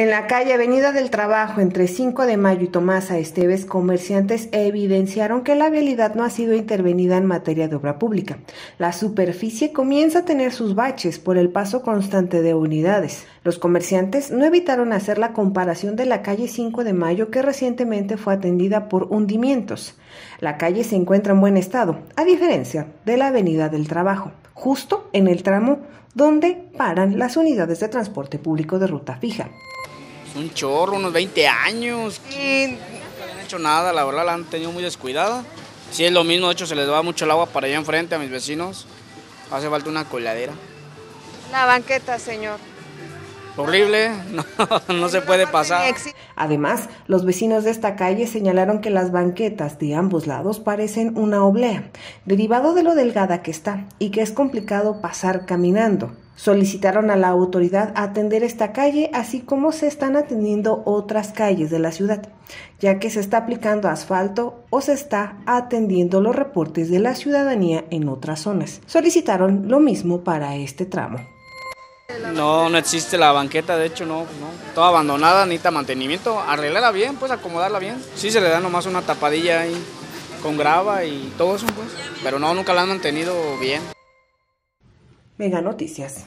En la calle Avenida del Trabajo, entre 5 de Mayo y Tomasa Esteves, comerciantes evidenciaron que la vialidad no ha sido intervenida en materia de obra pública. La superficie comienza a tener sus baches por el paso constante de unidades. Los comerciantes no evitaron hacer la comparación de la calle 5 de Mayo, que recientemente fue atendida por hundimientos. La calle se encuentra en buen estado, a diferencia de la Avenida del Trabajo, justo en el tramo donde paran las unidades de transporte público de ruta fija un chorro, unos 20 años. Y nunca le han hecho nada, la verdad la han tenido muy descuidada. Sí, es lo mismo, de hecho se les va mucho el agua para allá enfrente a mis vecinos. Hace falta una coladera. La banqueta, señor. Horrible, no, se puede pasar. Además, los vecinos de esta calle señalaron que las banquetas de ambos lados parecen una oblea, derivado de lo delgada que está y que es complicado pasar caminando. Solicitaron a la autoridad atender esta calle, así como se están atendiendo otras calles de la ciudad, ya que se está aplicando asfalto o se está atendiendo los reportes de la ciudadanía en otras zonas. Solicitaron lo mismo para este tramo. No, no existe la banqueta, de hecho no, no. Toda abandonada, necesita mantenimiento, arreglarla bien, pues acomodarla bien. Sí se le da nomás una tapadilla ahí con grava y todo eso, pues. Pero no, nunca la han mantenido bien. Mega Noticias.